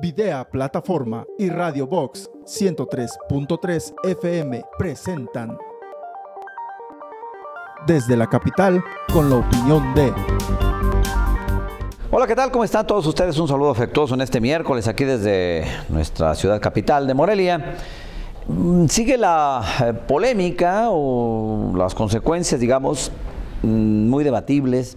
Videa Plataforma y Radio Box 103.3 FM presentan Desde la capital con la opinión de... Hola, ¿qué tal? ¿Cómo están todos ustedes? Un saludo afectuoso en este miércoles aquí desde nuestra ciudad capital de Morelia. Mm, sigue la eh, polémica o las consecuencias, digamos, mm, muy debatibles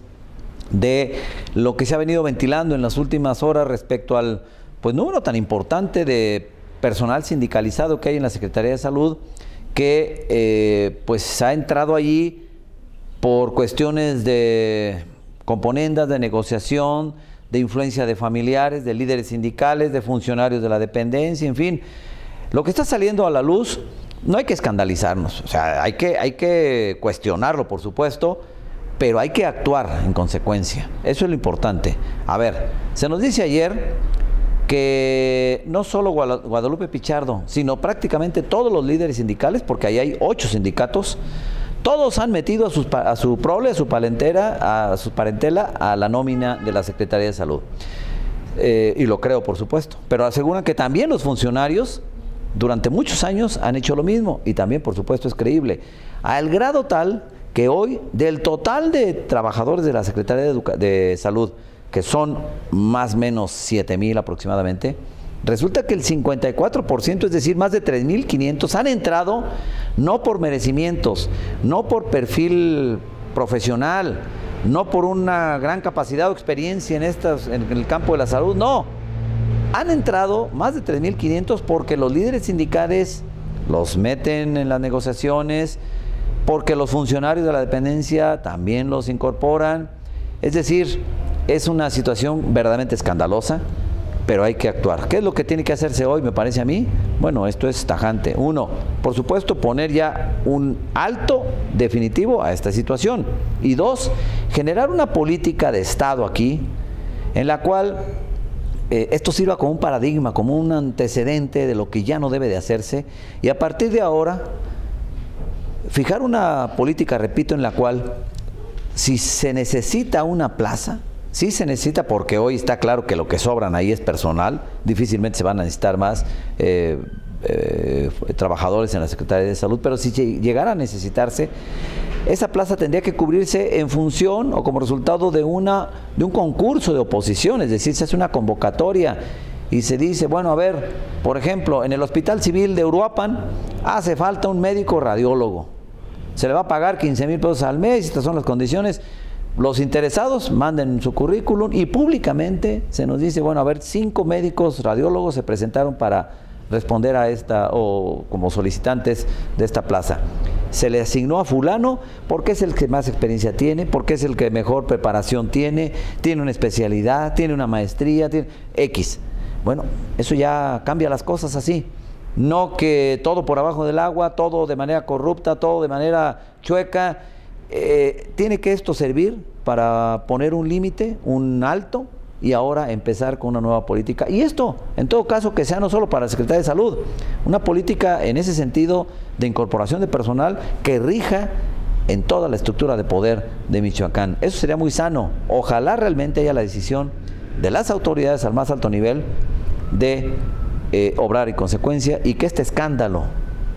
de lo que se ha venido ventilando en las últimas horas respecto al pues número tan importante de personal sindicalizado que hay en la Secretaría de Salud que eh, pues ha entrado allí por cuestiones de componendas de negociación, de influencia de familiares, de líderes sindicales, de funcionarios de la dependencia, en fin. Lo que está saliendo a la luz, no hay que escandalizarnos, o sea, hay que, hay que cuestionarlo, por supuesto, pero hay que actuar en consecuencia. Eso es lo importante. A ver, se nos dice ayer que no solo Guadalupe Pichardo, sino prácticamente todos los líderes sindicales, porque ahí hay ocho sindicatos, todos han metido a, a su prole, a su palentera, a su parentela, a la nómina de la Secretaría de Salud. Eh, y lo creo, por supuesto. Pero aseguran que también los funcionarios durante muchos años han hecho lo mismo. Y también, por supuesto, es creíble. Al grado tal que hoy, del total de trabajadores de la Secretaría de, Salud, que son más o menos 7 mil aproximadamente, resulta que el 54%, es decir, más de 3.500, han entrado no por merecimientos, no por perfil profesional, no por una gran capacidad o experiencia en, estas, en el campo de la salud, no. Han entrado más de 3.500 porque los líderes sindicales los meten en las negociaciones, porque los funcionarios de la dependencia también los incorporan. Es decir, es una situación verdaderamente escandalosa, pero hay que actuar. ¿Qué es lo que tiene que hacerse hoy, me parece a mí? Bueno, esto es tajante. Uno, por supuesto, poner ya un alto definitivo a esta situación. Y dos, generar una política de Estado aquí en la cual eh, esto sirva como un paradigma, como un antecedente de lo que ya no debe de hacerse. Y a partir de ahora, fijar una política, repito, en la cual si se necesita una plaza, Sí se necesita porque hoy está claro que lo que sobran ahí es personal, difícilmente se van a necesitar más eh, eh, trabajadores en la Secretaría de Salud, pero si llegara a necesitarse, esa plaza tendría que cubrirse en función o como resultado de, una, de un concurso de oposición, es decir, se hace una convocatoria y se dice, bueno, a ver, por ejemplo, en el Hospital Civil de Uruapan hace falta un médico radiólogo, se le va a pagar 15 mil pesos al mes, estas son las condiciones, los interesados manden su currículum y públicamente se nos dice, bueno, a ver, cinco médicos radiólogos se presentaron para responder a esta o como solicitantes de esta plaza. Se le asignó a fulano porque es el que más experiencia tiene, porque es el que mejor preparación tiene, tiene una especialidad, tiene una maestría, tiene X. Bueno, eso ya cambia las cosas así. No que todo por abajo del agua, todo de manera corrupta, todo de manera chueca eh, tiene que esto servir para poner un límite, un alto y ahora empezar con una nueva política. Y esto, en todo caso, que sea no solo para la Secretaría de Salud, una política en ese sentido de incorporación de personal que rija en toda la estructura de poder de Michoacán. Eso sería muy sano. Ojalá realmente haya la decisión de las autoridades al más alto nivel de eh, obrar y consecuencia y que este escándalo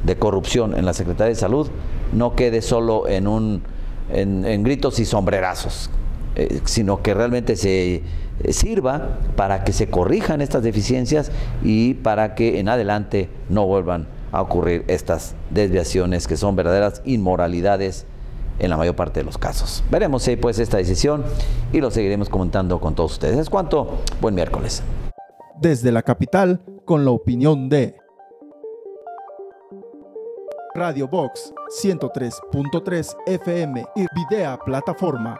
de corrupción en la Secretaría de Salud no quede solo en un en, gritos y sombrerazos, eh, sino que realmente se eh, sirva para que se corrijan estas deficiencias y para que en adelante no vuelvan a ocurrir estas desviaciones que son verdaderas inmoralidades en la mayor parte de los casos. Veremos pues esta decisión y lo seguiremos comentando con todos ustedes. Es cuanto, buen miércoles. Desde la capital, con la opinión de Radio Box 103.3 FM y Videa Plataforma.